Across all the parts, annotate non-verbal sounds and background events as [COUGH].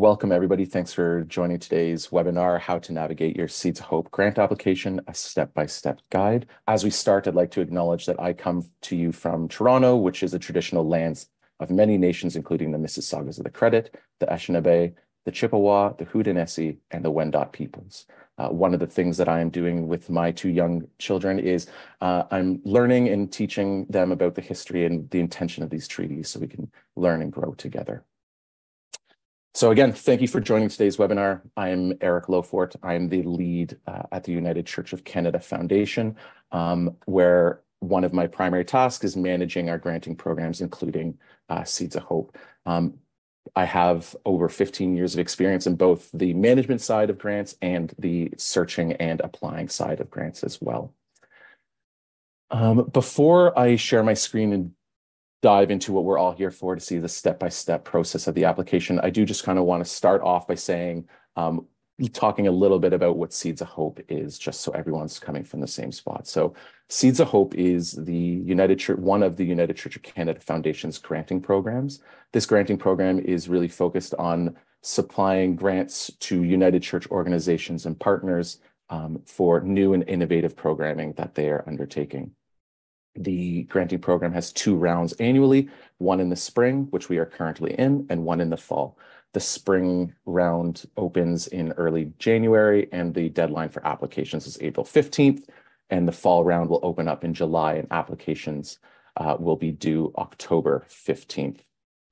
welcome everybody. Thanks for joining today's webinar, How to Navigate Your Seeds of Hope Grant Application, a step-by-step -step guide. As we start, I'd like to acknowledge that I come to you from Toronto, which is a traditional lands of many nations, including the Mississaugas of the Credit, the Anishinaabe, the Chippewa, the Haudenosaunee, and the Wendat peoples. Uh, one of the things that I am doing with my two young children is uh, I'm learning and teaching them about the history and the intention of these treaties so we can learn and grow together. So again, thank you for joining today's webinar. I am Erik Lo Forte. I am the lead uh, at the United Church of Canada Foundation, um, where one of my primary tasks is managing our granting programs, including uh, Seeds of Hope. Um, I have over 15 years of experience in both the management side of grants and the searching and applying side of grants as well. Um, before I share my screen and dive into what we're all here for to see the step-by-step process of the application, I do just kind of want to start off by saying, um, talking a little bit about what Seeds of Hope is, just so everyone's coming from the same spot. So Seeds of Hope is the United Church, one of the United Church of Canada Foundation's granting programs. This granting program is really focused on supplying grants to United Church organizations and partners um, for new and innovative programming that they are undertaking. The granting program has two rounds annually, one in the spring, which we are currently in, and one in the fall. The spring round opens in early January, and the deadline for applications is April 15th, and the fall round will open up in July, and applications uh, will be due October 15th.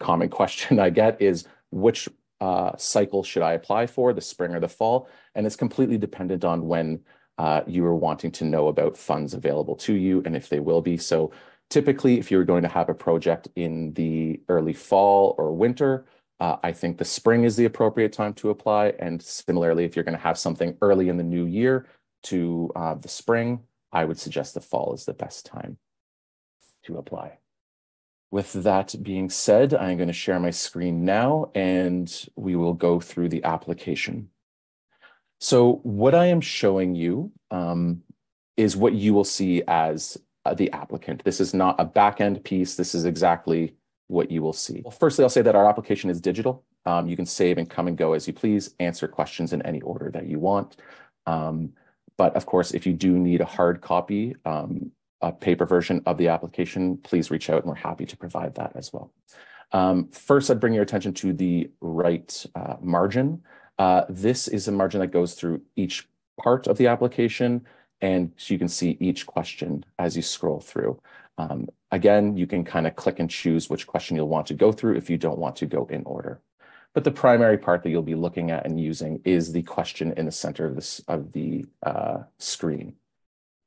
Common [LAUGHS] question I get is which uh, cycle should I apply for, the spring or the fall? And it's completely dependent on when uh, you are wanting to know about funds available to you and if they will be. So typically, if you're going to have a project in the early fall or winter, uh, I think the spring is the appropriate time to apply. And similarly, if you're going to have something early in the new year to uh, the spring, I would suggest the fall is the best time to apply. With that being said, I'm going to share my screen now and we will go through the application. So what I am showing you um, is what you will see as uh, the applicant. This is not a backend piece. This is exactly what you will see. Well, firstly, I'll say that our application is digital. Um, you can save and come and go as you please, answer questions in any order that you want. Um, but of course, if you do need a hard copy, um, a paper version of the application, please reach out and we're happy to provide that as well. Um, first, I'd bring your attention to the right uh, margin. Uh, this is a margin that goes through each part of the application, and you can see each question as you scroll through. Um, again, you can kind of click and choose which question you'll want to go through if you don't want to go in order. But the primary part that you'll be looking at and using is the question in the center of, this, of the uh, screen.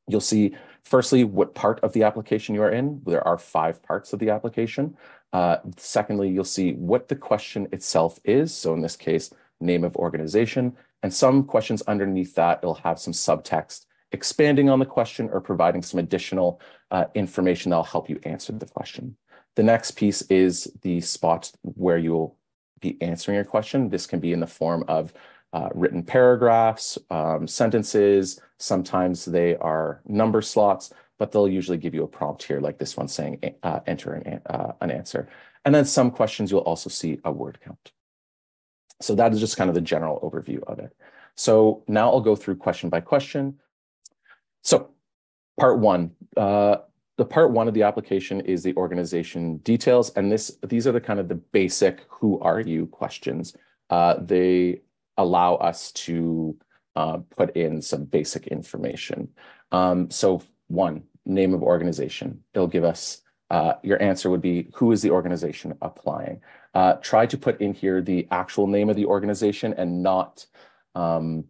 You'll see, firstly, what part of the application you are in. There are five parts of the application. Uh, secondly, you'll see what the question itself is. So in this case, name of organization, and some questions underneath that, it'll have some subtext expanding on the question or providing some additional uh, information that'll help you answer the question. The next piece is the spot where you'll be answering your question. This can be in the form of uh, written paragraphs, um, sentences. Sometimes they are number slots, but they'll usually give you a prompt here like this one saying uh, enter an, uh, an answer. And then some questions you'll also see a word count. So that is just kind of the general overview of it. So now I'll go through question by question. So part one, uh, the part one of the application is the organization details. And this these are the kind of the basic who are you questions. Uh, they allow us to uh, put in some basic information. Um, so one, name of organization. It'll give us, uh, your answer would be, who is the organization applying? Uh, try to put in here the actual name of the organization and not um,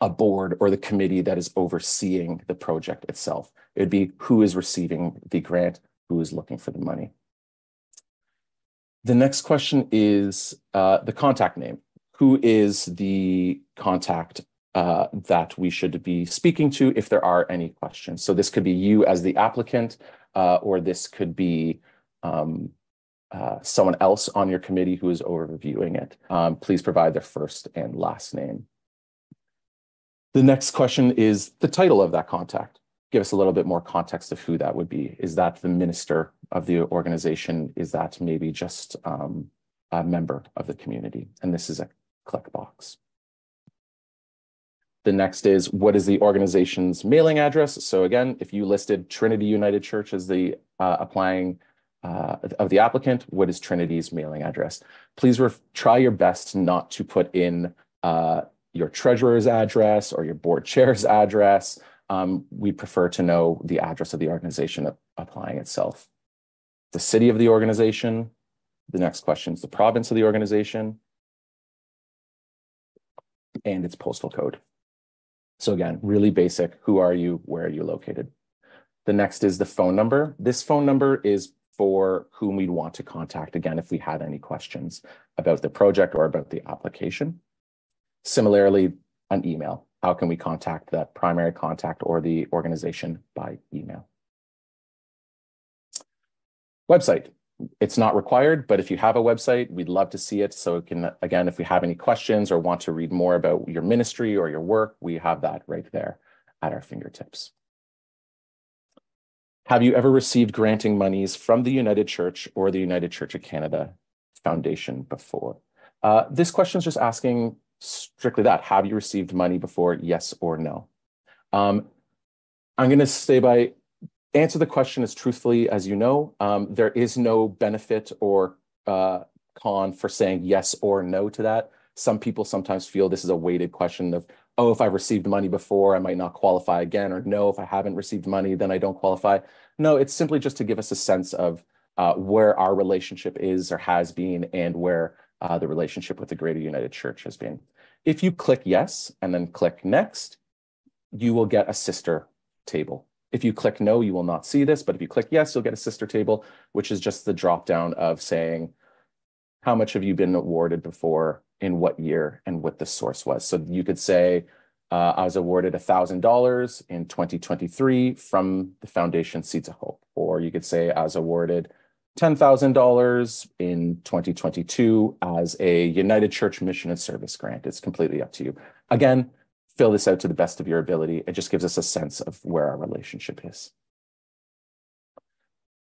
a board or the committee that is overseeing the project itself. It would be who is receiving the grant, who is looking for the money. The next question is uh, the contact name. Who is the contact uh, that we should be speaking to if there are any questions? So this could be you as the applicant, uh, or this could be um, uh, someone else on your committee who is overviewing it. Um, please provide their first and last name. The next question is the title of that contact. Give us a little bit more context of who that would be. Is that the minister of the organization? Is that maybe just um, a member of the community. And this is a click box. The next is what is the organization's mailing address? So again, if you listed Trinity United Church as the uh, applying uh, of the applicant, what is Trinity's mailing address? Please try your best not to put in uh, your treasurer's address or your board chair's address. Um, we prefer to know the address of the organization applying itself. The city of the organization. The next question is the province of the organization and its postal code. So again, really basic. Who are you? Where are you located? The next is the phone number. This phone number is for whom we'd want to contact again if we had any questions about the project or about the application. Similarly, an email. How can we contact that primary contact or the organization by email? Website. It's not required, but if you have a website, we'd love to see it. So it can, again, if we have any questions or want to read more about your ministry or your work, we have that right there at our fingertips. Have you ever received granting monies from the United Church or the United Church of Canada Foundation before? Uh, this question is just asking strictly that. Have you received money before? Yes or no? Um, I'm going to say by answer the question as truthfully as you know. Um, there is no benefit or uh, con for saying yes or no to that. Some people sometimes feel this is a weighted question of, oh, if I've received money before, I might not qualify again, or no, if I haven't received money, then I don't qualify. No, it's simply just to give us a sense of uh, where our relationship is or has been and where uh, the relationship with the Greater United Church has been. If you click yes and then click next, you will get a sister table. If you click no, you will not see this, but if you click yes, you'll get a sister table, which is just the drop down of saying, how much have you been awarded before, in what year, and what the source was. So you could say, uh, I was awarded $1,000 in 2023 from the Foundation Seeds of Hope. Or you could say I was awarded $10,000 in 2022 as a United Church Mission and Service grant. It's completely up to you. Again, fill this out to the best of your ability. It just gives us a sense of where our relationship is.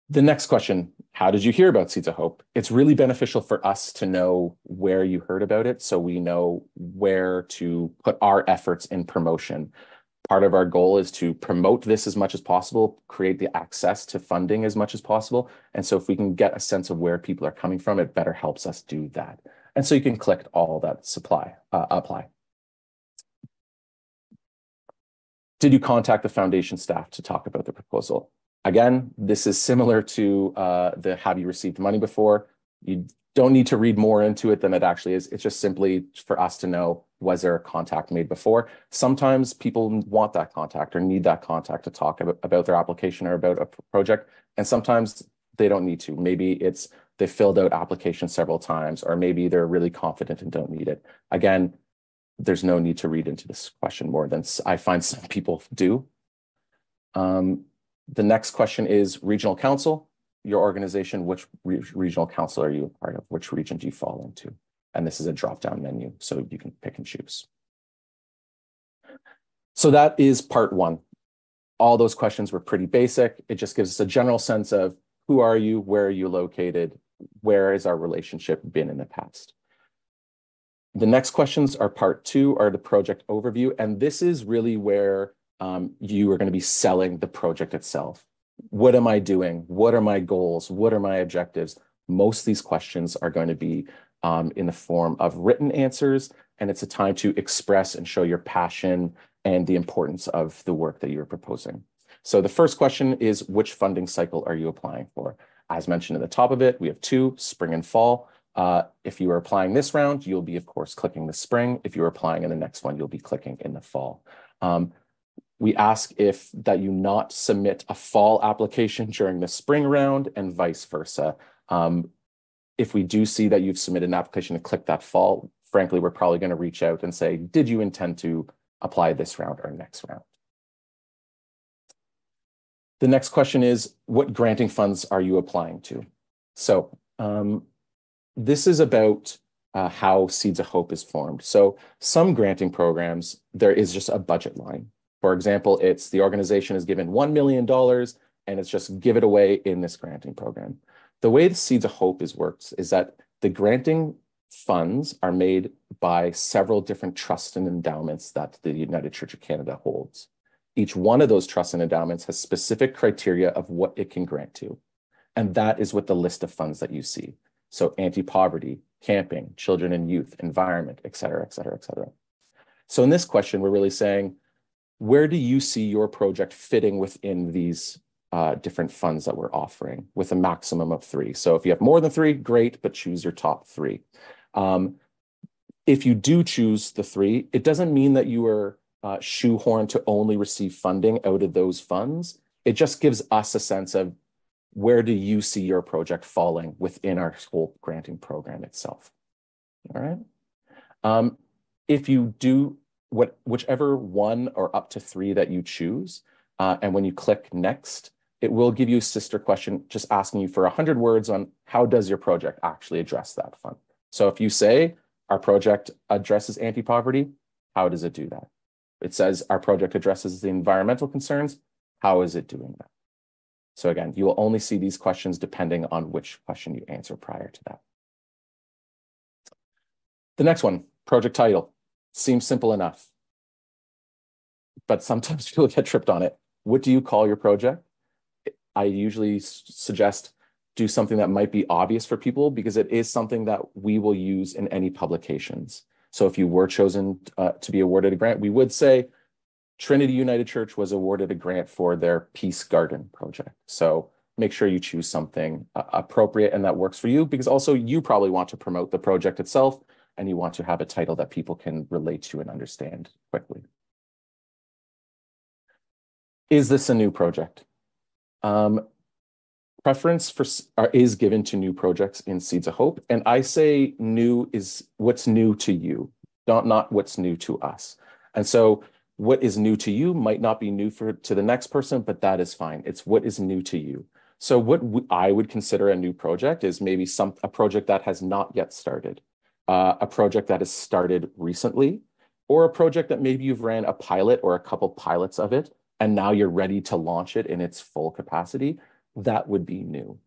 The next question, how did you hear about Seeds of Hope? It's really beneficial for us to know where you heard about it so we know where to put our efforts in promotion. Part of our goal is to promote this as much as possible, create the access to funding as much as possible. And so if we can get a sense of where people are coming from, it better helps us do that. And so you can click all that supply, uh, apply. Did you contact the foundation staff to talk about the proposal? Again, this is similar to uh, the have you received money before? You don't need to read more into it than it actually is. It's just simply for us to know, was there a contact made before? Sometimes people want that contact or need that contact to talk about, about their application or about a project. And sometimes they don't need to. Maybe it's they filled out application several times, or maybe they're really confident and don't need it. Again, there's no need to read into this question more than I find some people do. Um, the next question is regional council. Your organization, which re regional council are you a part of? Which region do you fall into? And this is a drop-down menu, so you can pick and choose. So that is part one. All those questions were pretty basic. It just gives us a general sense of who are you, where are you located, where has our relationship been in the past. The next questions are part two, are the project overview. And this is really where um, you are going to be selling the project itself. What am I doing? What are my goals? What are my objectives? Most of these questions are going to be um, in the form of written answers, and it's a time to express and show your passion and the importance of the work that you're proposing. So the first question is, which funding cycle are you applying for? As mentioned at the top of it, we have two, spring and fall. Uh, if you are applying this round, you'll be, of course, clicking the spring. If you're applying in the next one, you'll be clicking in the fall. Um, we ask if that you not submit a fall application during the spring round and vice versa. Um, if we do see that you've submitted an application and click that fall, frankly, we're probably going to reach out and say, did you intend to apply this round or next round? The next question is, what granting funds are you applying to? So um, this is about uh, how Seeds of Hope is formed. So some granting programs, there is just a budget line. For example, it's the organization is given $1 million and it's just give it away in this granting program. The way the Seeds of Hope is works is that the granting funds are made by several different trusts and endowments that the United Church of Canada holds. Each one of those trusts and endowments has specific criteria of what it can grant to. And that is what the list of funds that you see. So anti-poverty, camping, children and youth, environment, et cetera, et cetera, et cetera. So in this question, we're really saying, where do you see your project fitting within these uh, different funds that we're offering with a maximum of three? So if you have more than three, great, but choose your top three. Um, if you do choose the three, it doesn't mean that you are uh, shoehorned to only receive funding out of those funds. It just gives us a sense of where do you see your project falling within our whole granting program itself. All right. Um, if you do what whichever one or up to three that you choose, uh, and when you click next, it will give you a sister question just asking you for 100 words on how does your project actually address that fund. So if you say our project addresses anti-poverty, how does it do that? It says our project addresses the environmental concerns. How is it doing that? So again, you will only see these questions depending on which question you answer prior to that. The next one, project title. Seems simple enough, but sometimes [LAUGHS] people get tripped on it. What do you call your project? I usually suggest do something that might be obvious for people because it is something that we will use in any publications. So if you were chosen uh, to be awarded a grant, we would say Trinity United Church was awarded a grant for their Peace Garden project. So make sure you choose something uh, appropriate and that works for you because also you probably want to promote the project itself and you want to have a title that people can relate to and understand quickly. Is this a new project? Um, preference for is given to new projects in Seeds of Hope. And I say new is what's new to you, not, not what's new to us. And so what is new to you might not be new for to the next person, but that is fine. It's what is new to you. So what I would consider a new project is maybe some a project that has not yet started, uh, a project that has started recently, or a project that maybe you've ran a pilot or a couple pilots of it, and now you're ready to launch it in its full capacity that would be new.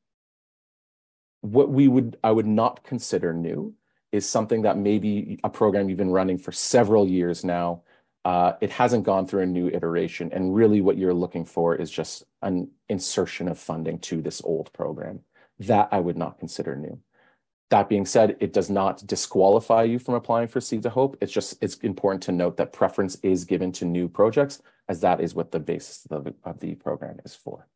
What we would, I would not consider new is something that maybe a program you've been running for several years now. Uh, it hasn't gone through a new iteration. And really what you're looking for is just an insertion of funding to this old program. That I would not consider new. That being said, it does not disqualify you from applying for Seeds of Hope. It's just, it's important to note that preference is given to new projects as that is what the basis of, of the program is for.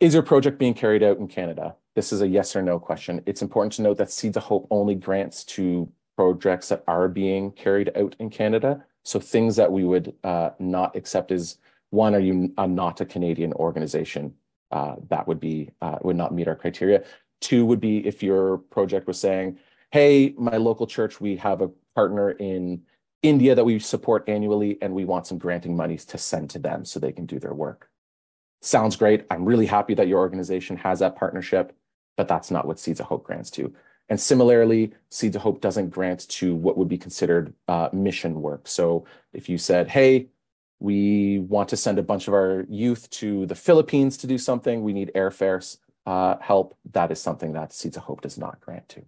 Is your project being carried out in Canada? This is a yes or no question. It's important to note that Seeds of Hope only grants to projects that are being carried out in Canada. So things that we would uh, not accept is one, are you uh, not a Canadian organization? Uh, that would be uh, would not meet our criteria. Two would be if your project was saying, hey, my local church, we have a partner in India that we support annually, and we want some granting monies to send to them so they can do their work sounds great. I'm really happy that your organization has that partnership, but that's not what Seeds of Hope grants to. And similarly, Seeds of Hope doesn't grant to what would be considered uh, mission work. So if you said, hey, we want to send a bunch of our youth to the Philippines to do something, we need airfare uh, help, that is something that Seeds of Hope does not grant to.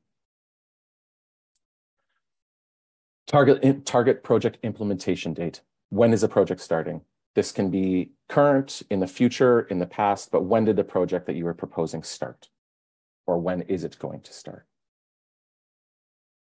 Target, target project implementation date. When is the project starting? This can be current, in the future, in the past, but when did the project that you were proposing start? Or when is it going to start?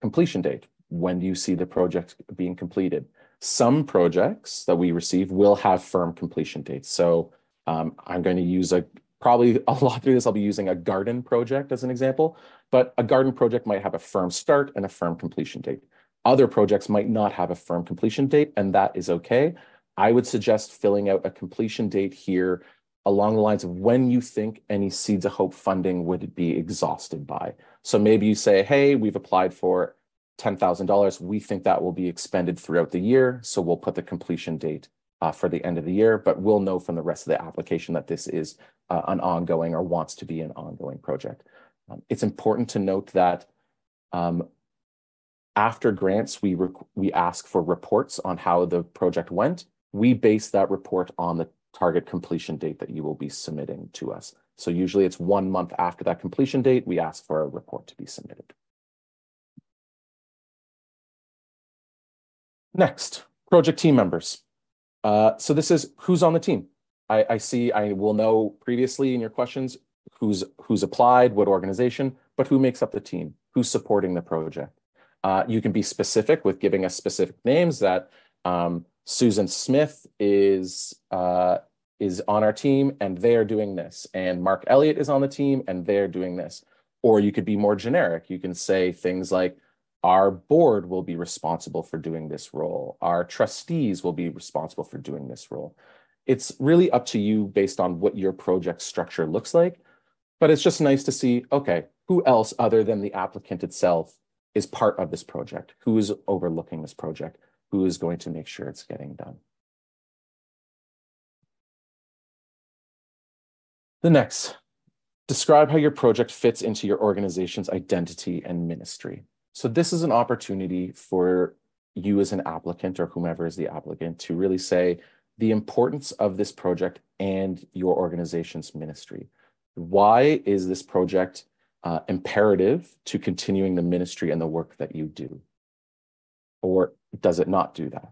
Completion date. When do you see the project being completed? Some projects that we receive will have firm completion dates. So um, I'm going to use a probably [LAUGHS] a lot through this, I'll be using a garden project as an example, but a garden project might have a firm start and a firm completion date. Other projects might not have a firm completion date, and that is okay. I would suggest filling out a completion date here along the lines of when you think any Seeds of Hope funding would be exhausted by. So maybe you say, hey, we've applied for $10,000. We think that will be expended throughout the year. So we'll put the completion date uh, for the end of the year, but we'll know from the rest of the application that this is uh, an ongoing or wants to be an ongoing project. Um, it's important to note that um, after grants, we, we ask for reports on how the project went we base that report on the target completion date that you will be submitting to us. So usually it's one month after that completion date, we ask for a report to be submitted. Next, project team members. Uh, so this is who's on the team. I, I see, I will know previously in your questions who's who's applied, what organization, but who makes up the team, who's supporting the project. Uh, you can be specific with giving us specific names that um, Susan Smith is uh, is on our team and they're doing this, and Mark Elliott is on the team and they're doing this. Or you could be more generic. You can say things like, our board will be responsible for doing this role. Our trustees will be responsible for doing this role. It's really up to you based on what your project structure looks like. But it's just nice to see, okay, who else other than the applicant itself is part of this project? Who is overlooking this project? Who is going to make sure it's getting done? The next, describe how your project fits into your organization's identity and ministry. So this is an opportunity for you as an applicant or whomever is the applicant to really say the importance of this project and your organization's ministry. Why is this project uh, imperative to continuing the ministry and the work that you do? Or does it not do that?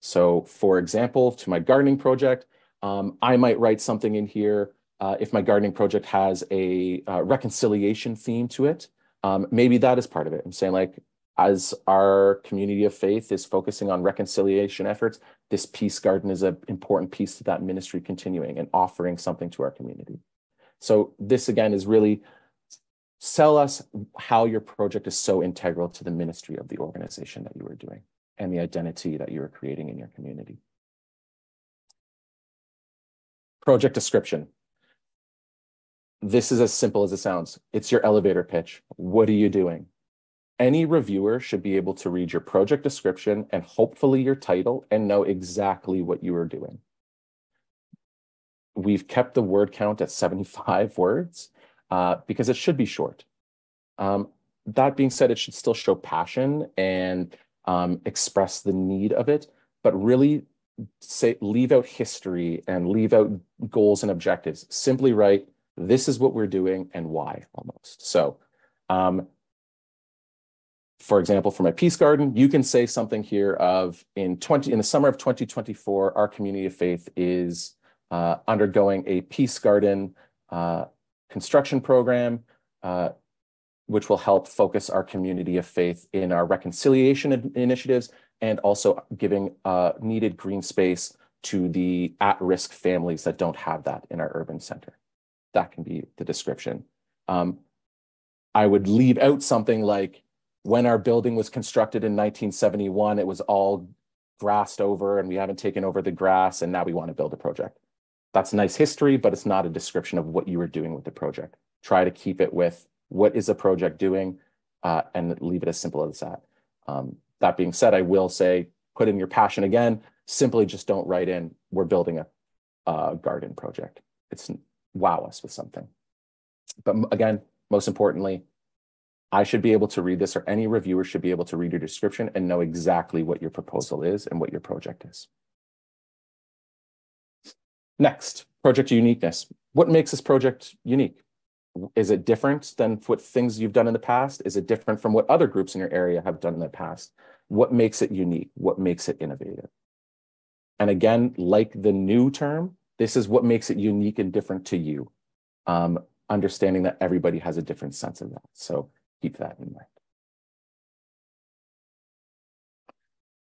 So for example, to my gardening project, um, I might write something in here uh, if my gardening project has a uh, reconciliation theme to it, um, maybe that is part of it. I'm saying like, as our community of faith is focusing on reconciliation efforts, this peace garden is an important piece to that ministry continuing and offering something to our community. So this again is really sell us how your project is so integral to the ministry of the organization that you are doing and the identity that you are creating in your community. Project description this is as simple as it sounds. It's your elevator pitch. What are you doing? Any reviewer should be able to read your project description and hopefully your title and know exactly what you are doing. We've kept the word count at 75 words uh, because it should be short. Um, that being said, it should still show passion and um, express the need of it, but really say leave out history and leave out goals and objectives. Simply write this is what we're doing and why almost. So um, for example, for my peace garden, you can say something here of in 20 in the summer of 2024, our community of faith is uh, undergoing a peace garden uh, construction program, uh, which will help focus our community of faith in our reconciliation initiatives and also giving uh, needed green space to the at-risk families that don't have that in our urban center that can be the description. Um, I would leave out something like when our building was constructed in 1971, it was all grassed over and we haven't taken over the grass and now we want to build a project. That's nice history, but it's not a description of what you were doing with the project. Try to keep it with what is a project doing uh, and leave it as simple as that. Um, that being said, I will say, put in your passion again, simply just don't write in, we're building a, a garden project. It's wow us with something. But again, most importantly, I should be able to read this or any reviewer should be able to read your description and know exactly what your proposal is and what your project is. Next, project uniqueness. What makes this project unique? Is it different than what things you've done in the past? Is it different from what other groups in your area have done in the past? What makes it unique? What makes it innovative? And again, like the new term, this is what makes it unique and different to you. Um, understanding that everybody has a different sense of that. So keep that in mind.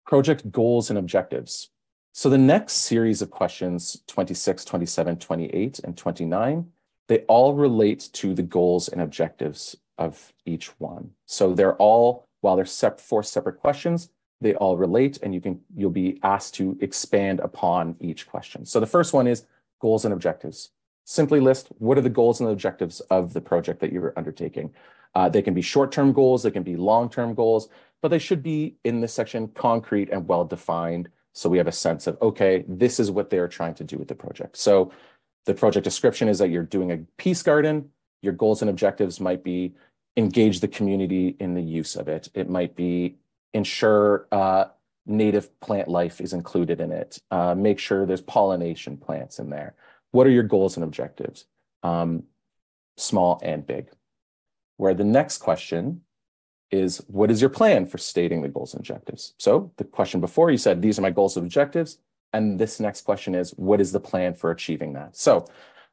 Project goals and objectives. So the next series of questions, 26, 27, 28, and 29, they all relate to the goals and objectives of each one. So they're all, while they're sep four separate questions, they all relate and you can you'll be asked to expand upon each question. So the first one is goals and objectives. Simply list what are the goals and objectives of the project that you're undertaking. Uh, they can be short-term goals, they can be long-term goals, but they should be in this section concrete and well-defined so we have a sense of, okay, this is what they're trying to do with the project. So the project description is that you're doing a peace garden. Your goals and objectives might be engage the community in the use of it. It might be ensure uh, native plant life is included in it. Uh, make sure there's pollination plants in there. What are your goals and objectives? Um, small and big. Where the next question is, what is your plan for stating the goals and objectives? So the question before you said, these are my goals and objectives. And this next question is, what is the plan for achieving that? So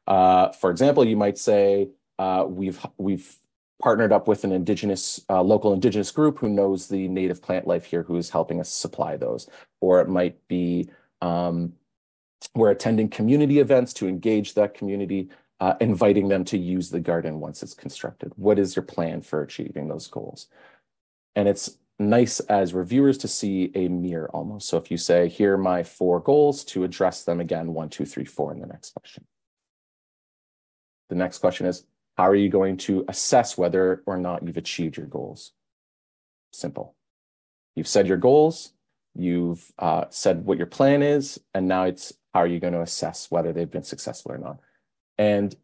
uh, for example, you might say, uh, we've, we've partnered up with an indigenous, uh, local indigenous group who knows the native plant life here, who is helping us supply those. Or it might be, um, we're attending community events to engage that community, uh, inviting them to use the garden once it's constructed. What is your plan for achieving those goals? And it's nice as reviewers to see a mirror almost. So if you say, here are my four goals to address them again, one, two, three, four in the next question. The next question is, how are you going to assess whether or not you've achieved your goals? Simple. You've said your goals, you've uh, said what your plan is, and now it's how are you going to assess whether they've been successful or not? And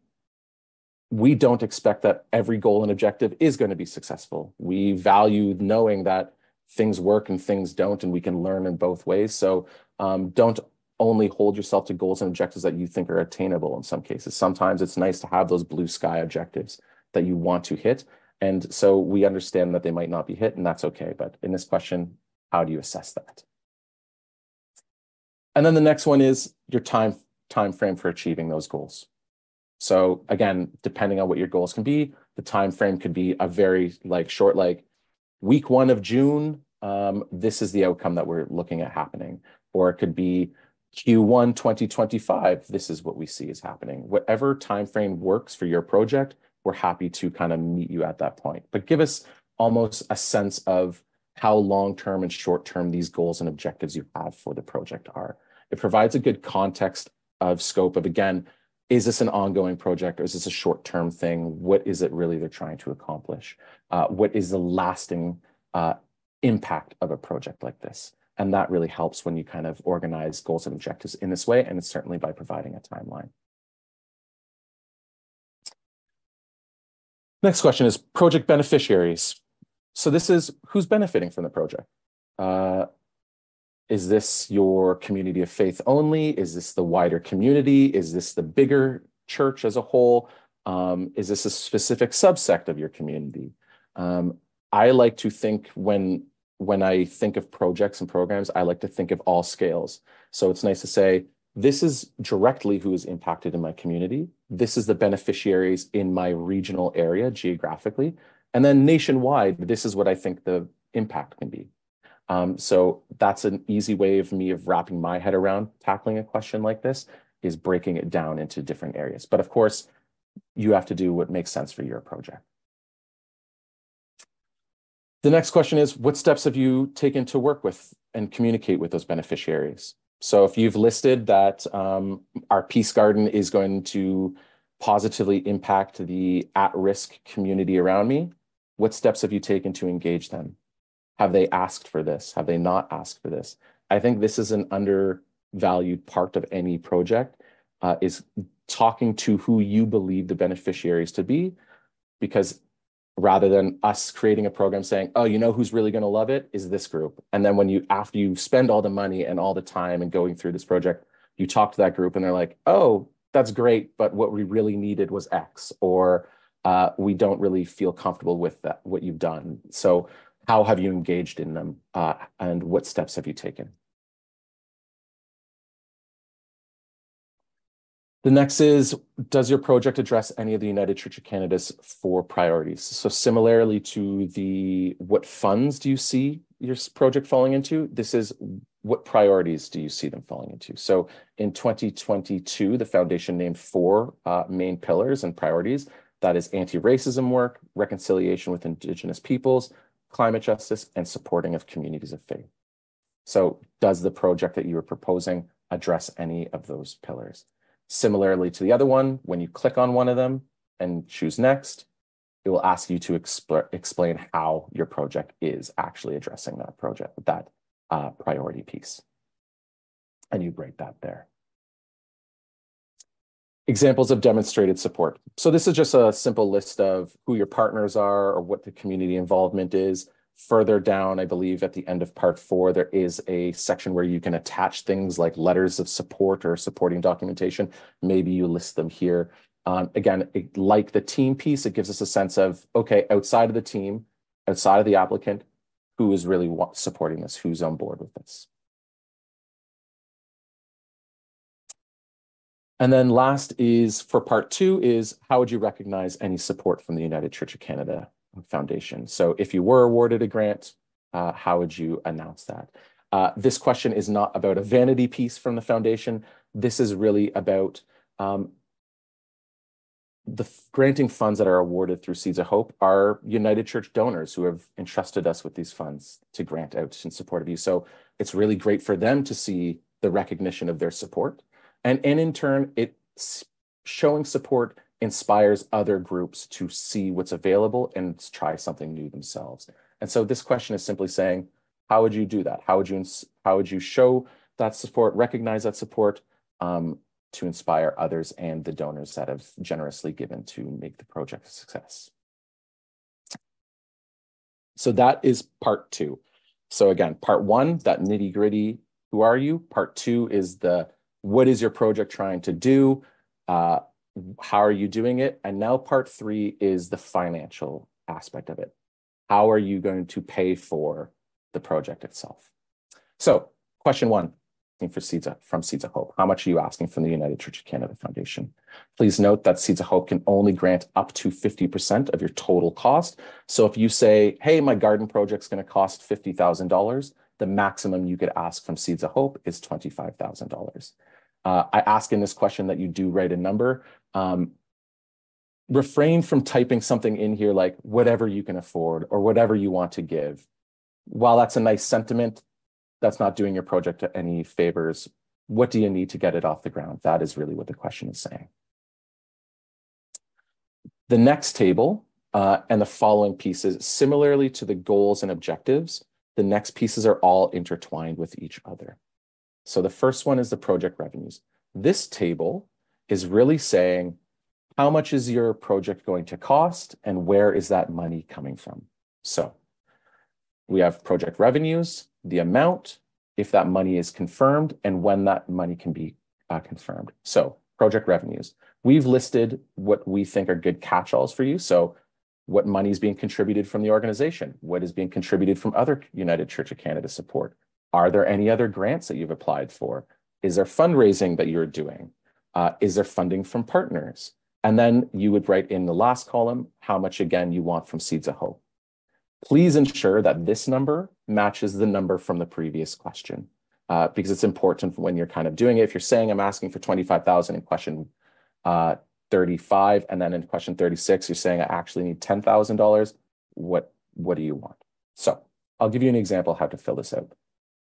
we don't expect that every goal and objective is going to be successful. We value knowing that things work and things don't, and we can learn in both ways. So um, don't only hold yourself to goals and objectives that you think are attainable in some cases. Sometimes it's nice to have those blue sky objectives that you want to hit. And so we understand that they might not be hit, and that's okay. But in this question, how do you assess that? And then the next one is your time, time frame for achieving those goals. So again, depending on what your goals can be, the time frame could be a very like short, like week one of June, um, this is the outcome that we're looking at happening. Or it could be Q1 2025, this is what we see is happening. Whatever time frame works for your project, we're happy to kind of meet you at that point. But give us almost a sense of how long-term and short-term these goals and objectives you have for the project are. It provides a good context of scope of, again, is this an ongoing project or is this a short-term thing? What is it really they're trying to accomplish? Uh, what is the lasting uh, impact of a project like this? And that really helps when you kind of organize goals and objectives in this way, and it's certainly by providing a timeline. Next question is project beneficiaries. So this is who's benefiting from the project. Uh, is this your community of faith only? Is this the wider community? Is this the bigger church as a whole? Um, is this a specific subsect of your community? Um, I like to think when when I think of projects and programs, I like to think of all scales. So it's nice to say, this is directly who is impacted in my community. This is the beneficiaries in my regional area geographically. And then nationwide, this is what I think the impact can be. Um, so that's an easy way of me of wrapping my head around tackling a question like this is breaking it down into different areas. But of course, you have to do what makes sense for your project. The next question is, what steps have you taken to work with and communicate with those beneficiaries? So if you've listed that um, our Peace Garden is going to positively impact the at-risk community around me, what steps have you taken to engage them? Have they asked for this? Have they not asked for this? I think this is an undervalued part of any project, uh, is talking to who you believe the beneficiaries to be, because rather than us creating a program saying, oh, you know who's really going to love it is this group. And then when you, after you spend all the money and all the time and going through this project, you talk to that group and they're like, oh, that's great, but what we really needed was X, or uh, we don't really feel comfortable with that, what you've done. So how have you engaged in them uh, and what steps have you taken? The next is, does your project address any of the United Church of Canada's four priorities? So similarly to the, what funds do you see your project falling into? This is what priorities do you see them falling into? So in 2022, the foundation named four uh, main pillars and priorities. That is anti-racism work, reconciliation with Indigenous peoples, climate justice, and supporting of communities of faith. So does the project that you are proposing address any of those pillars? Similarly to the other one, when you click on one of them and choose next, it will ask you to expl explain how your project is actually addressing that project, that uh, priority piece. And you rate that there. Examples of demonstrated support. So this is just a simple list of who your partners are or what the community involvement is. Further down, I believe at the end of part four, there is a section where you can attach things like letters of support or supporting documentation. Maybe you list them here. Um, again, it, like the team piece, it gives us a sense of, okay, outside of the team, outside of the applicant, who is really supporting this, who's on board with this. And then last is for part two is how would you recognize any support from the United Church of Canada Foundation? So if you were awarded a grant, uh, how would you announce that? Uh, this question is not about a vanity piece from the foundation. This is really about um, the granting funds that are awarded through Seeds of Hope are United Church donors who have entrusted us with these funds to grant out in support of you. So it's really great for them to see the recognition of their support. And, and in turn, it showing support inspires other groups to see what's available and try something new themselves. And so this question is simply saying, how would you do that? How would you, how would you show that support, recognize that support, um, to inspire others and the donors that have generously given to make the project a success. So that is part two. So again, part one, that nitty gritty, who are you? Part two is the, what is your project trying to do? Uh, how are you doing it? And now part three is the financial aspect of it. How are you going to pay for the project itself? So question one, for Seeds of, from Seeds of Hope? How much are you asking from the United Church of Canada Foundation? Please note that Seeds of Hope can only grant up to 50% of your total cost. So if you say, hey, my garden project's going to cost $50,000, the maximum you could ask from Seeds of Hope is $25,000. Uh, I ask in this question that you do write a number. Um, refrain from typing something in here like whatever you can afford or whatever you want to give. While that's a nice sentiment, that's not doing your project any favors. What do you need to get it off the ground? That is really what the question is saying. The next table uh, and the following pieces, similarly to the goals and objectives, the next pieces are all intertwined with each other. So the first one is the project revenues. This table is really saying, how much is your project going to cost and where is that money coming from? So we have project revenues, the amount, if that money is confirmed, and when that money can be uh, confirmed. So project revenues. We've listed what we think are good catch-alls for you. So what money is being contributed from the organization? What is being contributed from other United Church of Canada support? Are there any other grants that you've applied for? Is there fundraising that you're doing? Uh, is there funding from partners? And then you would write in the last column how much, again, you want from Seeds of Hope. Please ensure that this number matches the number from the previous question uh, because it's important when you're kind of doing it. If you're saying I'm asking for 25,000 in question uh, 35 and then in question 36, you're saying I actually need $10,000, what, what do you want? So I'll give you an example how to fill this out.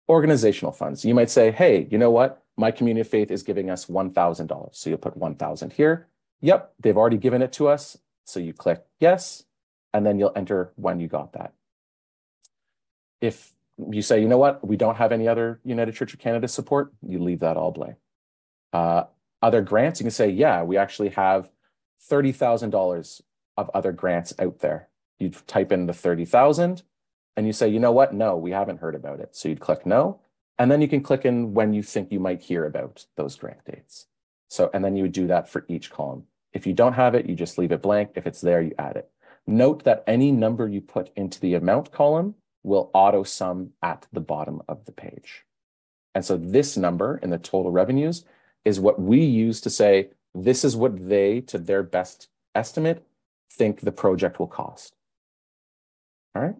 Organizational funds. You might say, hey, you know what? My community of faith is giving us $1,000. So you'll put 1,000 here. Yep, they've already given it to us. So you click yes and then you'll enter when you got that. If you say, you know what, we don't have any other United Church of Canada support, you leave that all blank. Uh, other grants, you can say, yeah, we actually have $30,000 of other grants out there. You type in the 30,000 and you say, you know what, no, we haven't heard about it. So you'd click no, and then you can click in when you think you might hear about those grant dates. So, and then you would do that for each column. If you don't have it, you just leave it blank. If it's there, you add it. Note that any number you put into the amount column will auto sum at the bottom of the page. And so this number in the total revenues is what we use to say, this is what they, to their best estimate, think the project will cost. All right.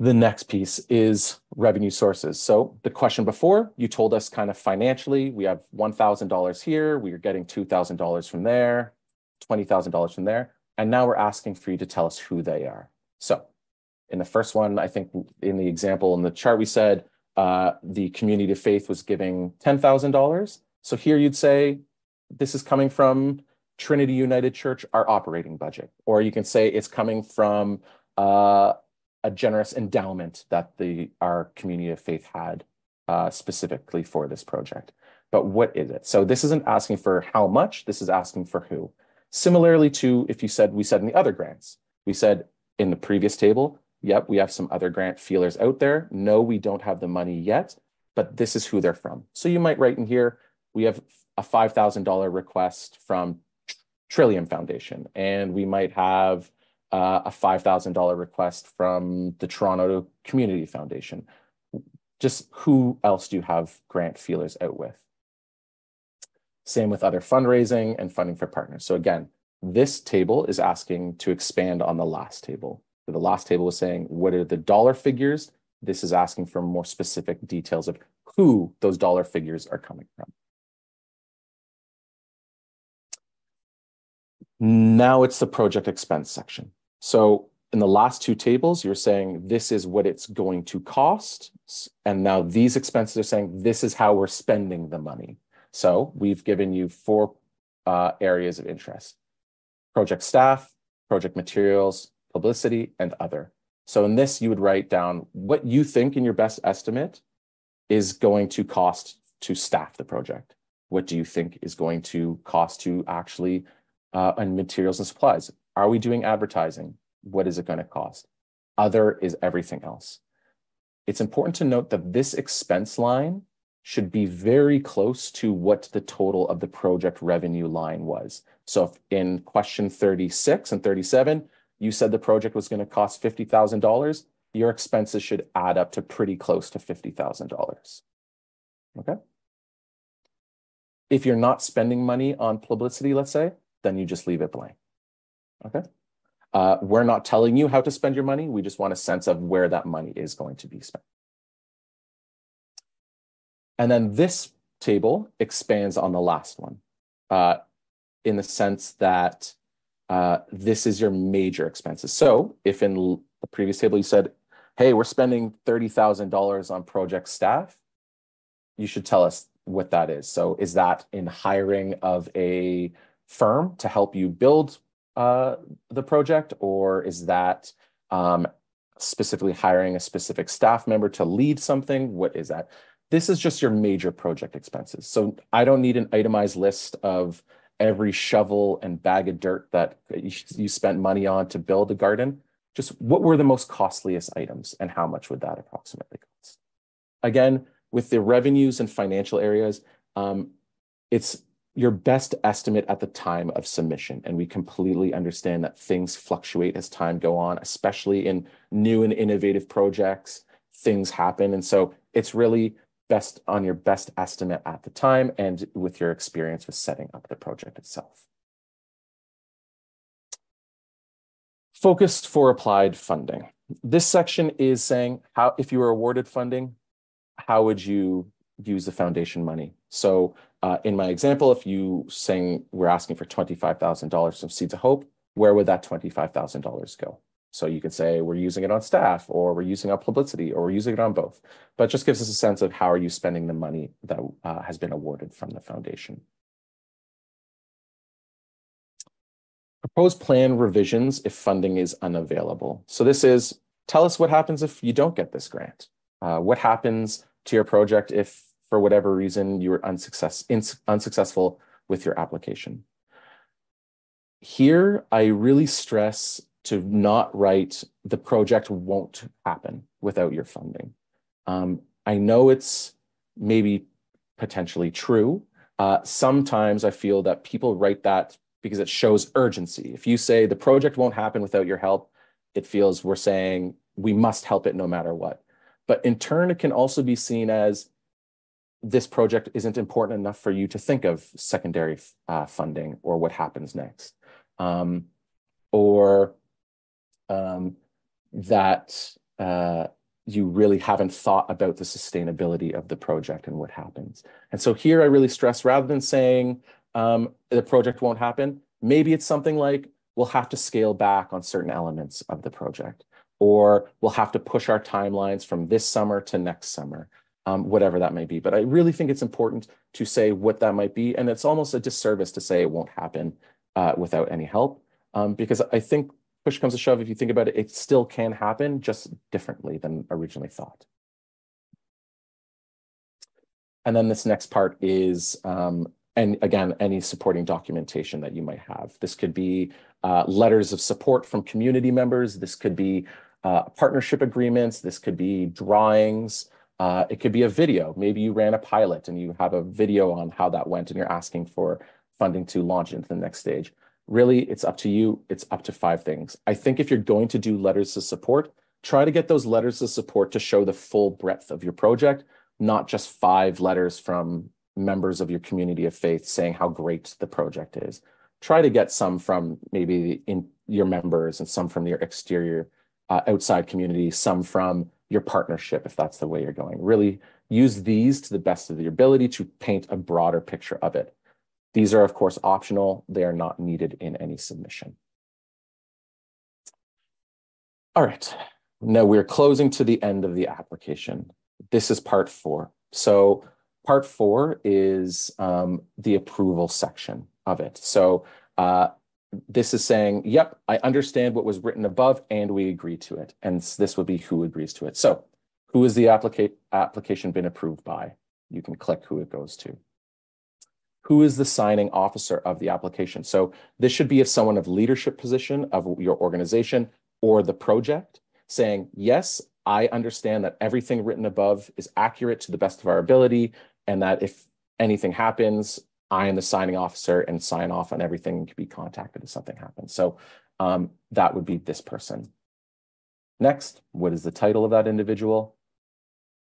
The next piece is revenue sources. So the question before, you told us kind of financially, we have $1,000 here, we are getting $2,000 from there, $20,000 from there, and now we're asking for you to tell us who they are. So in the first one, I think in the example in the chart, we said uh, the community of faith was giving $10,000. So here you'd say, this is coming from Trinity United Church, our operating budget. Or you can say it's coming from uh, a generous endowment that the our community of faith had uh, specifically for this project. But what is it? So this isn't asking for how much, this is asking for who. Similarly to if you said, we said in the other grants, we said in the previous table, yep, we have some other grant feelers out there. No, we don't have the money yet, but this is who they're from. So you might write in here, we have a $5,000 request from Trillium Foundation, and we might have uh, a $5,000 request from the Toronto Community Foundation. Just who else do you have grant feelers out with? Same with other fundraising and funding for partners. So again, this table is asking to expand on the last table. The last table was saying, what are the dollar figures? This is asking for more specific details of who those dollar figures are coming from. Now it's the project expense section. So in the last two tables, you're saying this is what it's going to cost. And now these expenses are saying this is how we're spending the money. So we've given you four uh, areas of interest. Project staff, project materials, publicity, and other. So in this, you would write down what you think in your best estimate is going to cost to staff the project. What do you think is going to cost to actually, uh, and materials and supplies? Are we doing advertising? What is it going to cost? Other is everything else. It's important to note that this expense line should be very close to what the total of the project revenue line was. So if in question 36 and 37, you said the project was going to cost $50,000, your expenses should add up to pretty close to $50,000. Okay? If you're not spending money on publicity, let's say, then you just leave it blank. Okay. Uh, we're not telling you how to spend your money. We just want a sense of where that money is going to be spent. And then this table expands on the last one uh, in the sense that uh, this is your major expenses. So if in the previous table you said, hey, we're spending $30,000 on project staff, you should tell us what that is. So is that in hiring of a firm to help you build uh, the project, or is that um, specifically hiring a specific staff member to lead something? What is that? This is just your major project expenses. So I don't need an itemized list of every shovel and bag of dirt that you, spent money on to build a garden. Just what were the most costliest items and how much would that approximately cost? Again, with the revenues and financial areas, um, it's your best estimate at the time of submission. And we completely understand that things fluctuate as time go on, especially in new and innovative projects, things happen. And so it's really best on your best estimate at the time and with your experience with setting up the project itself. Focused for applied funding. This section is saying how, if you were awarded funding, how would you use the foundation money? So uh, in my example, if you saying we're asking for $25,000 from Seeds of Hope, where would that $25,000 go? So you could say we're using it on staff or we're using on publicity or we're using it on both. But it just gives us a sense of how are you spending the money that uh, has been awarded from the foundation. Proposed plan revisions if funding is unavailable. So this is, tell us what happens if you don't get this grant. Uh, what happens to your project if for whatever reason you were unsuccess, unsuccessful with your application. Here, I really stress to not write the project won't happen without your funding. Um, I know it's maybe potentially true. Uh, sometimes I feel that people write that because it shows urgency. If you say the project won't happen without your help, it feels we're saying we must help it no matter what. But in turn, it can also be seen as this project isn't important enough for you to think of secondary uh, funding or what happens next. Um, or um, that uh, you really haven't thought about the sustainability of the project and what happens. And so here I really stress rather than saying um, the project won't happen, maybe it's something like we'll have to scale back on certain elements of the project, or we'll have to push our timelines from this summer to next summer um, whatever that may be. But I really think it's important to say what that might be. And it's almost a disservice to say it won't happen uh, without any help. Um, because I think push comes to shove, if you think about it, it still can happen just differently than originally thought. And then this next part is, um, and again, any supporting documentation that you might have. This could be uh, letters of support from community members. This could be uh, partnership agreements. This could be drawings, Uh, it could be a video. Maybe you ran a pilot and you have a video on how that went and you're asking for funding to launch into the next stage. Really, it's up to you. It's up to five things. I think if you're going to do letters of support, try to get those letters of support to show the full breadth of your project, not just five letters from members of your community of faith saying how great the project is. Try to get some from maybe in your members and some from your exterior uh, outside community, some from your partnership, if that's the way you're going. Really use these to the best of your ability to paint a broader picture of it. These are, of course, optional. They are not needed in any submission. All right, now we're closing to the end of the application. This is part four. So part four is um, the approval section of it. So uh, this is saying, yep, I understand what was written above and we agree to it. And this would be who agrees to it. So who is the applica application been approved by? You can click who it goes to. Who is the signing officer of the application? So this should be if someone of leadership position of your organization or the project saying, yes, I understand that everything written above is accurate to the best of our ability, and that if anything happens, I am the signing officer and sign off on everything and can be contacted if something happens. So um, that would be this person. Next, what is the title of that individual?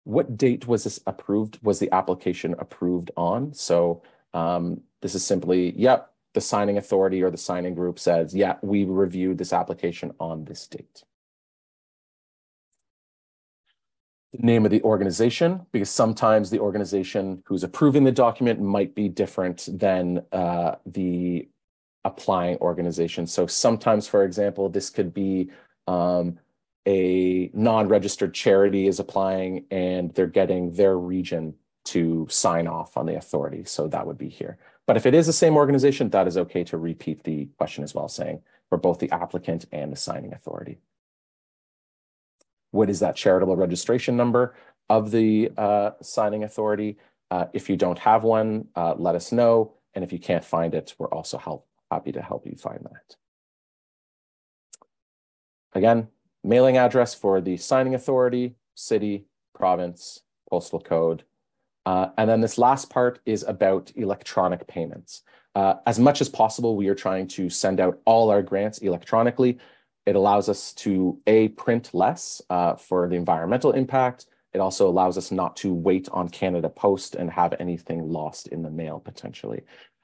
What date was this approved? Was the application approved on? So um, this is simply, yep, the signing authority or the signing group says, yeah, we reviewed this application on this date. Name of the organization, because sometimes the organization who's approving the document might be different than uh, the applying organization. So sometimes, for example, this could be um, a non-registered charity is applying and they're getting their region to sign off on the authority. So that would be here. But if it is the same organization, that is okay to repeat the question as well, saying for both the applicant and the signing authority. What is that charitable registration number of the uh, signing authority? Uh, if you don't have one, uh, let us know. And if you can't find it, we're also help, happy to help you find that. Again, mailing address for the signing authority, city, province, postal code. Uh, and then this last part is about electronic payments. Uh, as much as possible, we are trying to send out all our grants electronically. It allows us to A, print less uh, for the environmental impact. It also allows us not to wait on Canada Post and have anything lost in the mail potentially.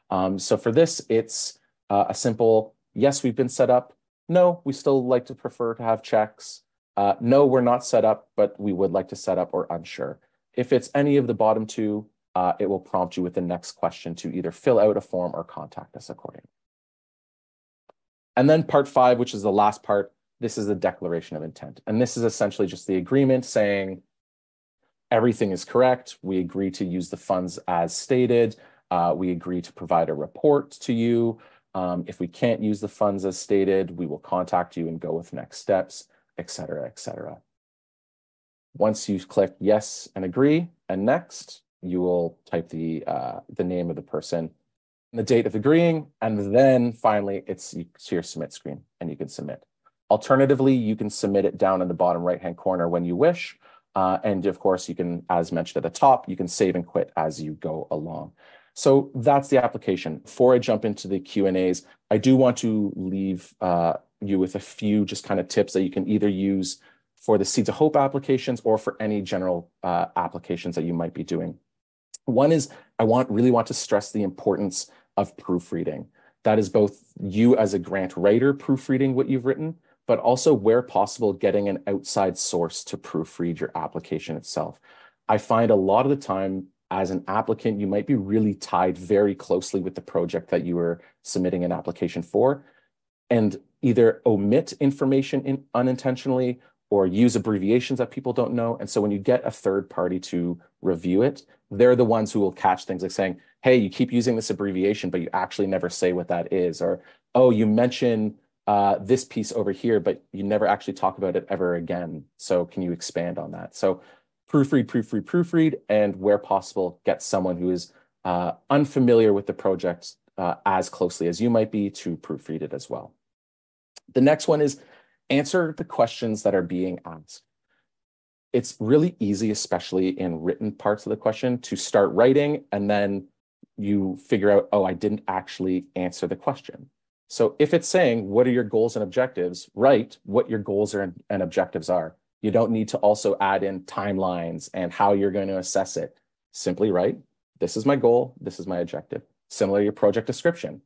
Um, so for this, it's uh, a simple, yes, we've been set up. No, we still like to prefer to have checks. Uh, no, we're not set up, but we would like to set up or unsure. If it's any of the bottom two, uh, it will prompt you with the next question to either fill out a form or contact us accordingly. And then part five, which is the last part, this is the declaration of intent. And this is essentially just the agreement saying everything is correct. We agree to use the funds as stated. Uh, we agree to provide a report to you. Um, if we can't use the funds as stated, we will contact you and go with next steps, et cetera, et cetera. Once you click yes and agree and next, you will type the, uh, the name of the person the date of agreeing, and then finally it's to your submit screen and you can submit. Alternatively, you can submit it down in the bottom right-hand corner when you wish. Uh, and of course, you can, as mentioned at the top, you can save and quit as you go along. So that's the application. Before I jump into the Q&As, I do want to leave uh, you with a few just kind of tips that you can either use for the Seeds of Hope applications or for any general uh, applications that you might be doing. One is I want really want to stress the importance of proofreading. That is both you as a grant writer proofreading what you've written, but also where possible, getting an outside source to proofread your application itself. I find a lot of the time as an applicant, you might be really tied very closely with the project that you were submitting an application for and either omit information in, unintentionally or use abbreviations that people don't know. And so when you get a third party to review it, they're the ones who will catch things like saying, hey, you keep using this abbreviation, but you actually never say what that is. Or, oh, you mention uh, this piece over here, but you never actually talk about it ever again. So can you expand on that? So proofread, proofread, proofread, and where possible, get someone who is uh, unfamiliar with the project uh, as closely as you might be to proofread it as well. The next one is answer the questions that are being asked. it's really easy, especially in written parts of the question, to start writing and then you figure out, oh, I didn't actually answer the question. So if it's saying, what are your goals and objectives, write what your goals are and objectives are. You don't need to also add in timelines and how you're going to assess it. Simply write, this is my goal, this is my objective. Similar to your project description.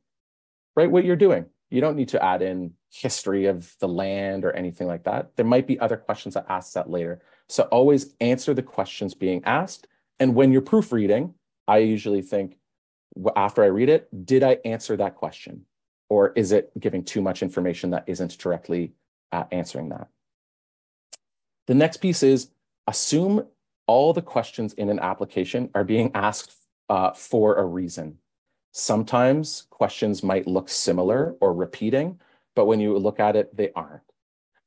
Write what you're doing. You don't need to add in history of the land or anything like that. There might be other questions that ask that later. So always answer the questions being asked. And when you're proofreading, I usually think, after I read it, did I answer that question? Or is it giving too much information that isn't directly uh, answering that? The next piece is assume all the questions in an application are being asked uh, for a reason. Sometimes questions might look similar or repeating, but when you look at it, they aren't.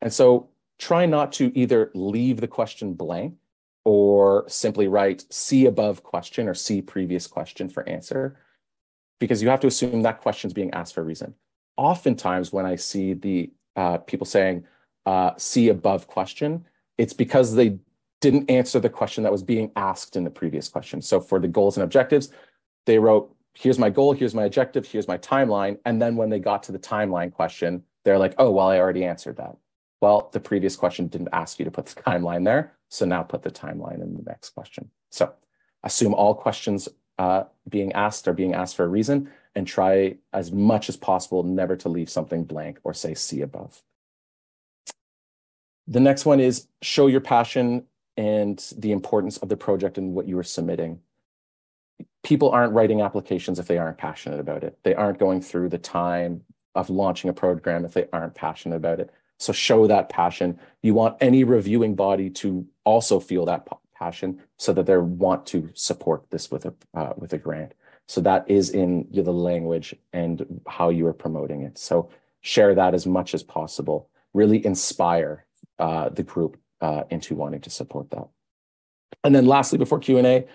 And so try not to either leave the question blank or simply write see above question or see previous question for answer, because you have to assume that question is being asked for a reason. Oftentimes when I see the uh, people saying uh, see above question, it's because they didn't answer the question that was being asked in the previous question. So for the goals and objectives, they wrote, here's my goal, here's my objective, here's my timeline. And then when they got to the timeline question, they're like, oh, well, I already answered that. Well, the previous question didn't ask you to put the [LAUGHS] timeline there. So now put the timeline in the next question. So assume all questions uh, being asked are being asked for a reason and try as much as possible never to leave something blank or say see above. The next one is show your passion and the importance of the project and what you are submitting. People aren't writing applications if they aren't passionate about it. They aren't going through the time of launching a program if they aren't passionate about it. So show that passion. You want any reviewing body to also feel that passion so that they want to support this with a uh, with a grant. So that is in the language and how you are promoting it. So share that as much as possible. Really inspire uh, the group uh, into wanting to support that. And then lastly, before Q&A,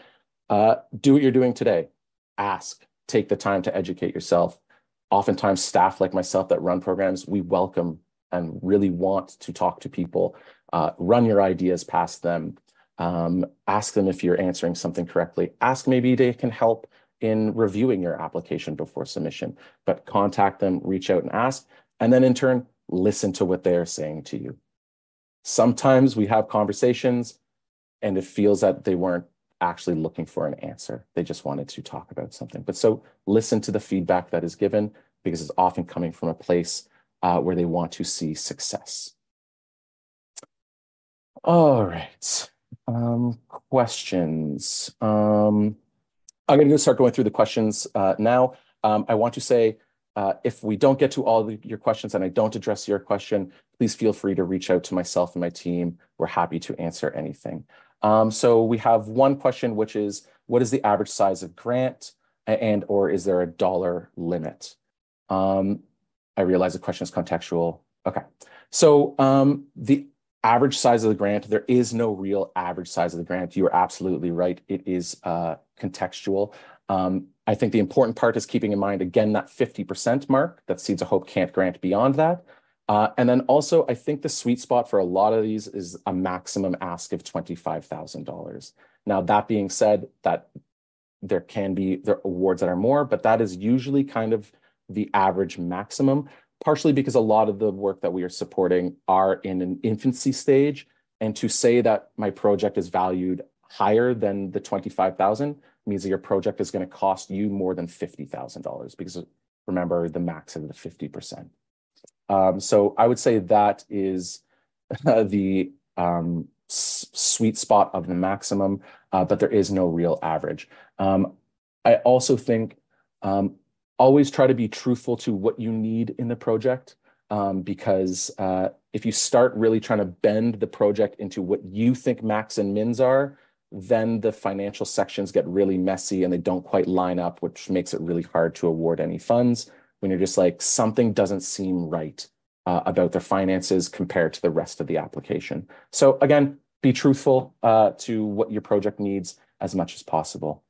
uh, do what you're doing today. Ask, take the time to educate yourself. Oftentimes staff like myself that run programs, we welcome and really want to talk to people, uh, run your ideas past them, um, ask them if you're answering something correctly. Ask maybe they can help in reviewing your application before submission, but contact them, reach out and ask, and then in turn, listen to what they're saying to you. Sometimes we have conversations and it feels that they weren't actually looking for an answer. They just wanted to talk about something. But so listen to the feedback that is given because it's often coming from a place uh, where they want to see success. All right. Um, questions. Um, I'm going to start going through the questions uh, now. Um, I want to say uh, if we don't get to all the, your questions and I don't address your question, please feel free to reach out to myself and my team. We're happy to answer anything. Um, so we have one question, which is, what is the average size of grant and or is there a dollar limit? Um, I realize the question is contextual. Okay, so um, the average size of the grant, there is no real average size of the grant. You are absolutely right. It is uh, contextual. Um, I think the important part is keeping in mind, again, that 50% mark that Seeds of Hope can't grant beyond that. Uh, and then also, I think the sweet spot for a lot of these is a maximum ask of $25,000. Now, that being said, that there can be there awards that are more, but that is usually kind of the average maximum, partially because a lot of the work that we are supporting are in an infancy stage. And to say that my project is valued higher than the 25,000 means that your project is going to cost you more than $50,000 because remember the max of the 50%. Um, so I would say that is uh, [LAUGHS] the um, sweet spot of the maximum, uh, but there is no real average. Um, I also think um, always try to be truthful to what you need in the project um, because uh, if you start really trying to bend the project into what you think max and mins are, then the financial sections get really messy and they don't quite line up, which makes it really hard to award any funds when you're just like, something doesn't seem right uh, about their finances compared to the rest of the application. So again, be truthful uh, to what your project needs as much as possible.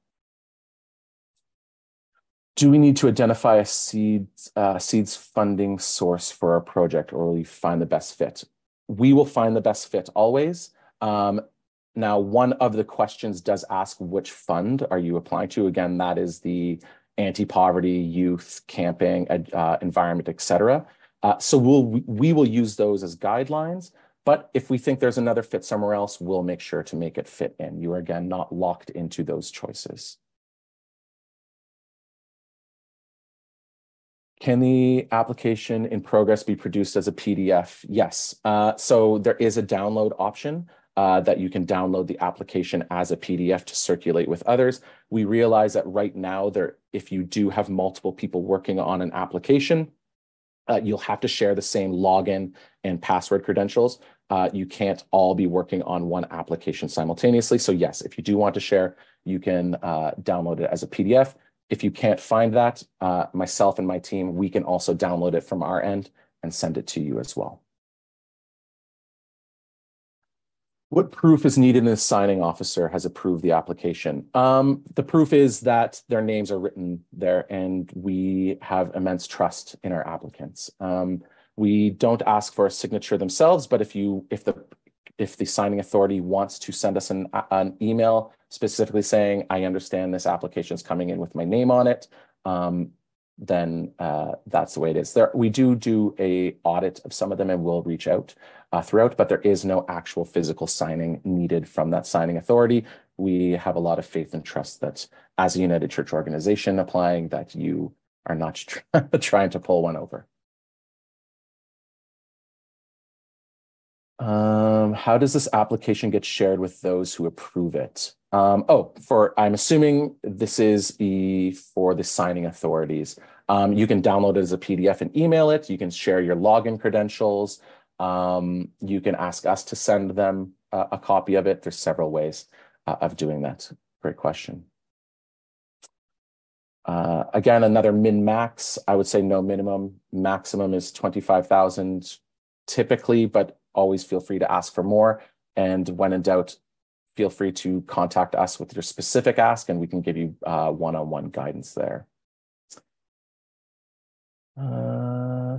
Do we need to identify a seeds, uh, seeds funding source for our project or will we find the best fit? We will find the best fit always. Um, Now, one of the questions does ask which fund are you applying to? Again, that is the anti-poverty, youth, camping, uh, environment, etc. Uh, so we'll, we will use those as guidelines, but if we think there's another fit somewhere else, we'll make sure to make it fit in. You are, again, not locked into those choices. Can the application in progress be produced as a PDF? Yes. Uh, so there is a download option uh, that you can download the application as a PDF to circulate with others. We realize that right now, there, if you do have multiple people working on an application, uh, you'll have to share the same login and password credentials. Uh, you can't all be working on one application simultaneously. So yes, if you do want to share, you can uh, download it as a PDF. If you can't find that, uh, myself and my team, we can also download it from our end and send it to you as well. What proof is needed the signing officer has approved the application? Um, the proof is that their names are written there and we have immense trust in our applicants. Um, we don't ask for a signature themselves, but if you if the if the signing authority wants to send us an, an email specifically saying, I understand this application is coming in with my name on it, um, then uh, that's the way it is. There, we do do a audit of some of them and we'll reach out uh, throughout, but there is no actual physical signing needed from that signing authority. We have a lot of faith and trust that as a United Church organization applying that you are not [LAUGHS] trying to pull one over. Um, how does this application get shared with those who approve it? Um, oh, for I'm assuming this is for the signing authorities. Um, you can download it as a PDF and email it. You can share your login credentials. Um, you can ask us to send them a, a copy of it. There's several ways uh, of doing that. Great question. Uh, again, another min max. I would say no minimum. Maximum is 25,000 typically, but always feel free to ask for more. And when in doubt, feel free to contact us with your specific ask and we can give you uh, one-on-one guidance there. Uh,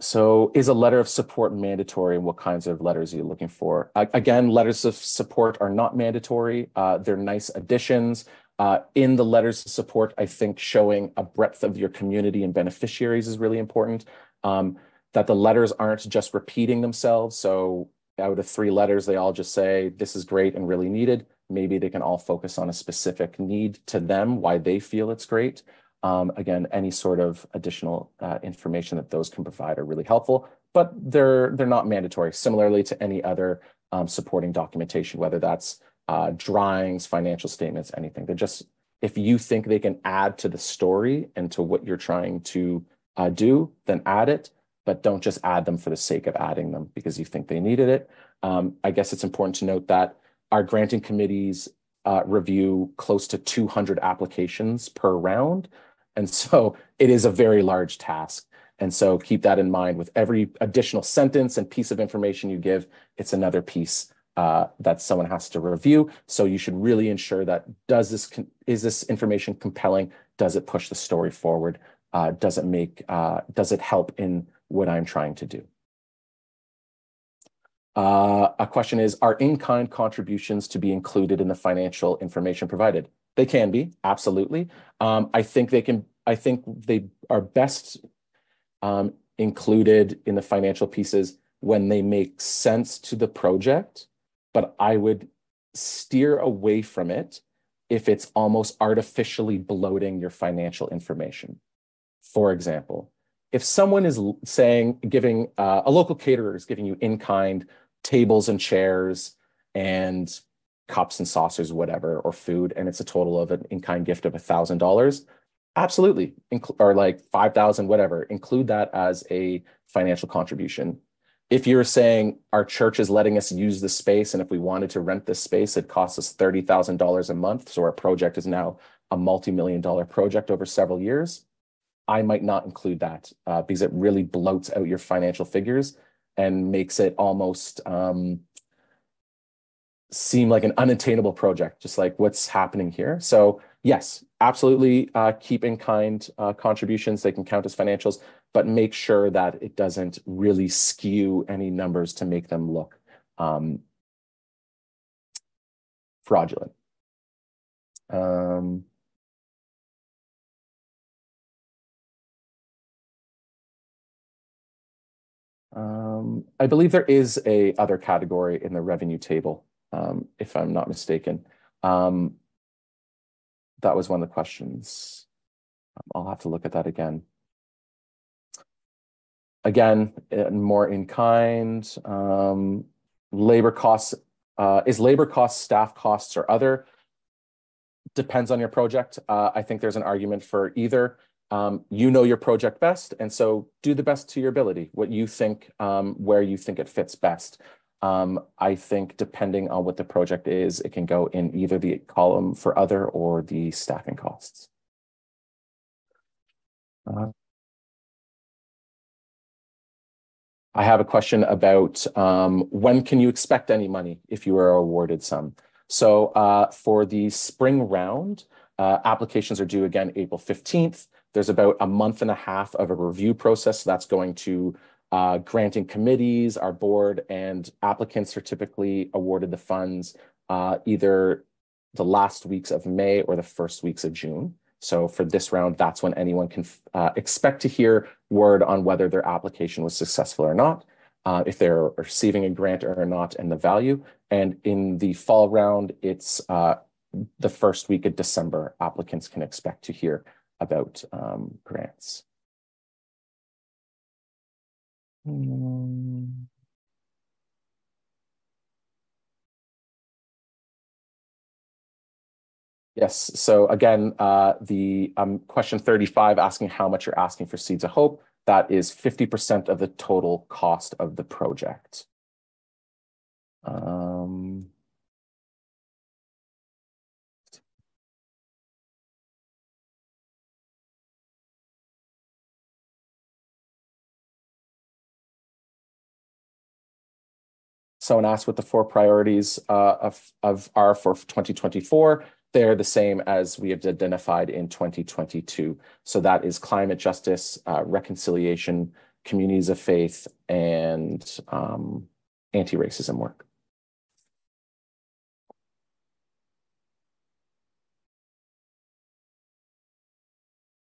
so is a letter of support mandatory and what kinds of letters are you looking for? Again, letters of support are not mandatory. Uh, they're nice additions. Uh, in the letters of support, I think showing a breadth of your community and beneficiaries is really important. Um, that the letters aren't just repeating themselves. So out of three letters, they all just say, this is great and really needed. Maybe they can all focus on a specific need to them, why they feel it's great. Um, again, any sort of additional uh, information that those can provide are really helpful, but they're they're not mandatory. Similarly to any other um, supporting documentation, whether that's uh, drawings, financial statements, anything. They're just if you think they can add to the story and to what you're trying to uh, do, then add it but don't just add them for the sake of adding them because you think they needed it. Um, I guess it's important to note that our granting committees uh, review close to 200 applications per round. And so it is a very large task. And so keep that in mind with every additional sentence and piece of information you give, it's another piece uh, that someone has to review. So you should really ensure that does this is this information compelling? Does it push the story forward? Uh, does it make uh, does it help in what I'm trying to do. Uh, a question is, are in-kind contributions to be included in the financial information provided? They can be, absolutely. Um, I think they can, I think they are best um, included in the financial pieces when they make sense to the project, but I would steer away from it if it's almost artificially bloating your financial information. For example, if someone is saying giving uh, a local caterer is giving you in kind tables and chairs and cups and saucers whatever or food and it's a total of an in-kind gift of a thousand dollars absolutely or like 5000 whatever include that as a financial contribution. If you're saying our church is letting us use the space and if we wanted to rent this space it costs us $30000 a month so our project is now a multi-million dollar project over several years I might not include that uh, because it really bloats out your financial figures and makes it almost um, seem like an unattainable project, just like what's happening here. So yes, absolutely uh, keep in kind uh, contributions. They can count as financials, but make sure that it doesn't really skew any numbers to make them look um, fraudulent. Um, um, I believe there is a other category in the revenue table, um, if I'm not mistaken. Um, that was one of the questions. I'll have to look at that again. Again, more in kind, um, labor costs, uh, is labor costs, staff costs, or other? Depends on your project. Uh, I think there's an argument for either. Um, you know your project best, and so do the best to your ability, what you think, um, where you think it fits best. Um, I think depending on what the project is, it can go in either the column for other or the staffing costs. Uh, I have a question about um, when can you expect any money if you are awarded some? So uh, for the spring round, uh, applications are due again April 15th. There's about a month and a half of a review process. So that's going to uh, granting committees, our board, and applicants are typically awarded the funds uh, either the last weeks of May or the first weeks of June. So for this round, that's when anyone can uh, expect to hear word on whether their application was successful or not, uh, if they're receiving a grant or not, and the value. And in the fall round, it's uh, the first week of December, applicants can expect to hear about um, grants. Hmm. Yes. So again, uh, the um, question 35 asking how much you're asking for Seeds of Hope. That is 50% of the total cost of the project. Um, someone asked what the four priorities uh, of, of are for 2024 they're the same as we have identified in 2022. So that is climate justice, uh, reconciliation, communities of faith, and um, anti-racism work.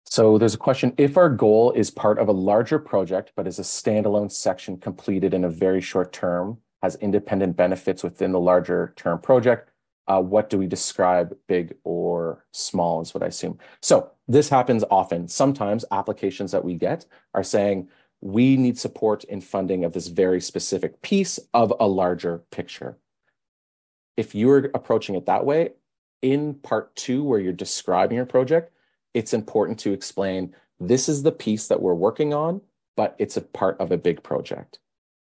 So there's a question, if our goal is part of a larger project, but is a standalone section completed in a very short term, has independent benefits within the larger term project, uh, what do we describe big or small is what I assume. So this happens often. Sometimes applications that we get are saying, we need support in funding of this very specific piece of a larger picture. If you're approaching it that way, in part two, where you're describing your project, it's important to explain this is the piece that we're working on, but it's a part of a big project.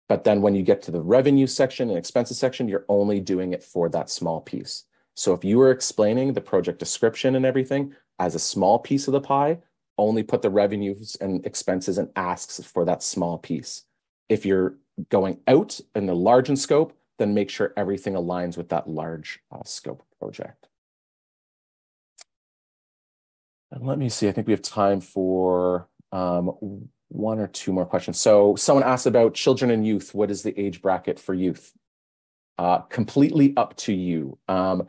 But then when you get to the revenue section and expenses section, you're only doing it for that small piece. So if you were explaining the project description and everything as a small piece of the pie, only put the revenues and expenses and asks for that small piece. If you're going out in the large in scope, then make sure everything aligns with that large uh, scope project. And let me see, I think we have time for um, one or two more questions. So someone asked about children and youth. What is the age bracket for youth? Uh, completely up to you. Um,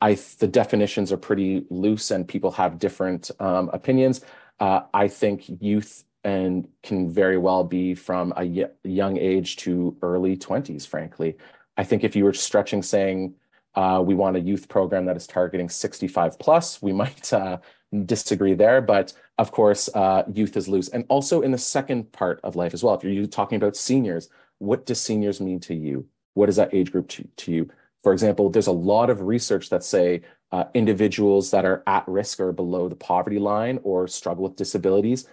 I the definitions are pretty loose and people have different um, opinions. Uh, I think youth and can very well be from a young age to early 20s, frankly. I think if you were stretching saying uh, we want a youth program that is targeting 65 plus, we might uh, disagree there. But of course, uh, youth is loose. And also in the second part of life as well, if you're talking about seniors, what does seniors mean to you? What is that age group to, to you? For example, there's a lot of research that say uh, individuals that are at risk or below the poverty line or struggle with disabilities,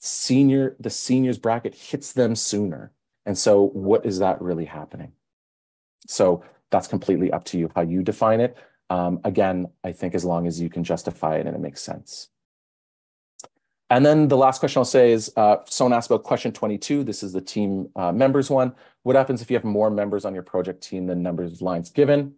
senior the seniors bracket hits them sooner. And so what is that really happening? So that's completely up to you how you define it. Um, again, I think as long as you can justify it and it makes sense. And then the last question I'll say is, uh, someone asked about question 22. This is the team uh, members one. What happens if you have more members on your project team than numbers of lines given?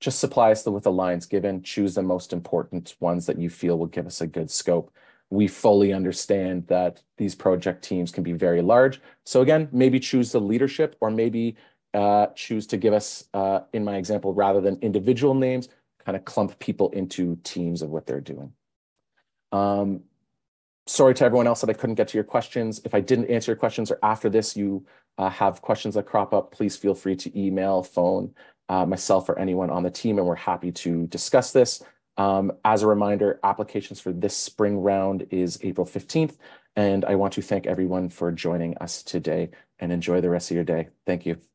Just supply us with the lines given. Choose the most important ones that you feel will give us a good scope. We fully understand that these project teams can be very large. So again, maybe choose the leadership or maybe uh, choose to give us, uh, in my example, rather than individual names, kind of clump people into teams of what they're doing. Um, sorry to everyone else that I couldn't get to your questions. If I didn't answer your questions or after this you uh, have questions that crop up, please feel free to email, phone, uh, myself or anyone on the team, and we're happy to discuss this. Um, as a reminder, applications for this spring round is April 15th, and I want to thank everyone for joining us today and enjoy the rest of your day. Thank you.